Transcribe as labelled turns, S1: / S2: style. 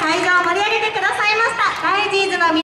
S1: 会場を盛り上げてくださいました。ライジーズの